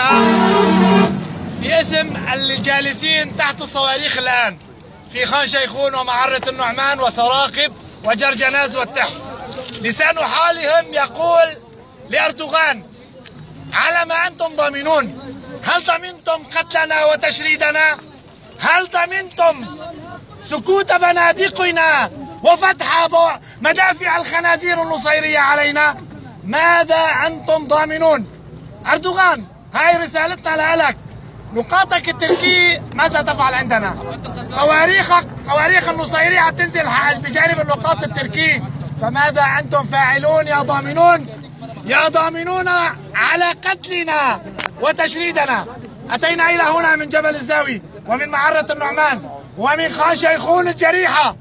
أقولها باسم الجالسين تحت الصواريخ الآن في خان شيخون ومعرة النعمان وسراقب وجرجناز والتحف. لسان حالهم يقول لأردوغان على ما أنتم ضامنون؟ هل ضمنتم قتلنا وتشريدنا؟ هل ضمنتم سكوت بنادقنا وفتح مدافع الخنازير النصيرية علينا؟ ماذا أنتم ضامنون؟ أردوغان هاي رسالتنا لك. نقاطك التركي ماذا تفعل عندنا؟ صواريخك صواريخ النصيرية تنزل بجانب النقاط التركي فماذا أنتم فاعلون يا ضامنون؟ يا ضامنون على قتلنا وتشريدنا. أتينا إلى هنا من جبل الزاوي ومن معرة النعمان ومن خان شيخون الجريحة.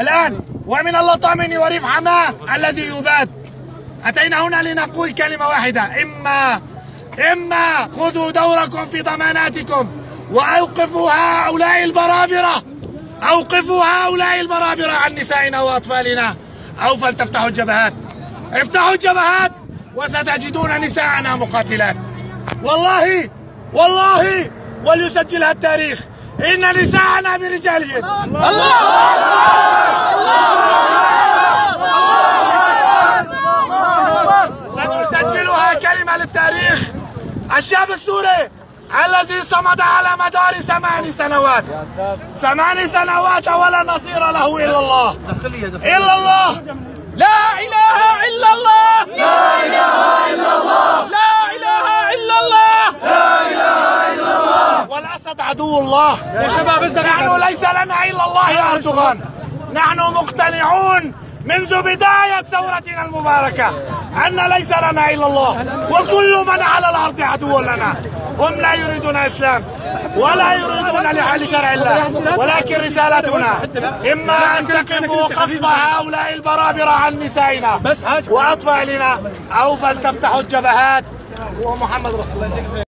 الآن ومن اللطامن وريف حماة الذي يباد أتينا هنا لنقول كلمة واحدة. إما إما خذوا دوركم في ضماناتكم وأوقفوا هؤلاء البرابرة. أوقفوا هؤلاء البرابرة عن نسائنا وأطفالنا. أو فلتفتحوا الجبهات. افتحوا الجبهات وستجدون نساءنا مقاتلات. والله والله وليسجلها التاريخ. إن نساءنا برجالهم. الله الشعب السوري الذي صمد على مدار ثمان سنوات. ثمان سنوات ولا نصير له إلا الله. إلا الله. لا إله إلا الله. لا إله إلا الله. لا إله إلا الله. لا إله إلا الله. والأسد عدو الله. يا شباب نحن ليس لنا إلا الله يا أردوغان. نحن مقتنعون منذ بداية ثورتنا المباركة. أن ليس لنا إلا الله. وكل من على الأرض عدو لنا. هم لا يريدون إسلام ولا يريدون لحل شرع الله. ولكن رسالتنا إما أن تقفوا قصف هؤلاء البرابرة عن نسائنا وأطفالنا أو فلتفتحوا الجبهات. ومحمد رسول الله.